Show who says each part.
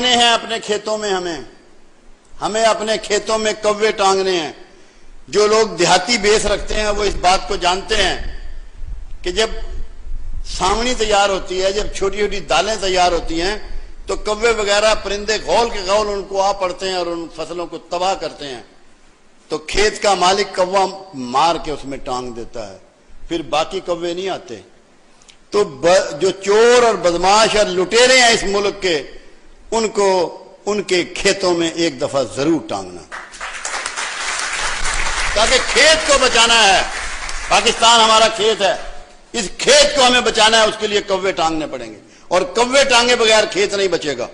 Speaker 1: टांगने हैं अपने खेतों में हमें। हमें अपने खेतों में कौवे टांगने हैं। जो लोग देहाती बेस रखते हैं, वो इस बात को जानते हैं कि जब सामनी तैयार होती है, जब छोटी छोटी दालें तैयार होती हैं तो कौवे वगैरह परिंदे गौल के गौल उनको आ पड़ते हैं और उन फ़सलों को तबाह करते हैं। तो खेत का मालिक कौवा मार के उसमें टांग देता है। फिर बाकी कौवे नहीं आते। तो जो चोर और बदमाश और लुटेरे हैं इस मुल्क के उनको उनके खेतों में एक दफ़ा ज़रूर टांगना। ताकि खेत को बचाना है। पाकिस्तान हमारा खेत है। इस खेत को हमें बचाना है, उसके लिए कव्वे टांगने पड़ेंगे। और कव्वे टांगे बगैर खेत नहीं बचेगा।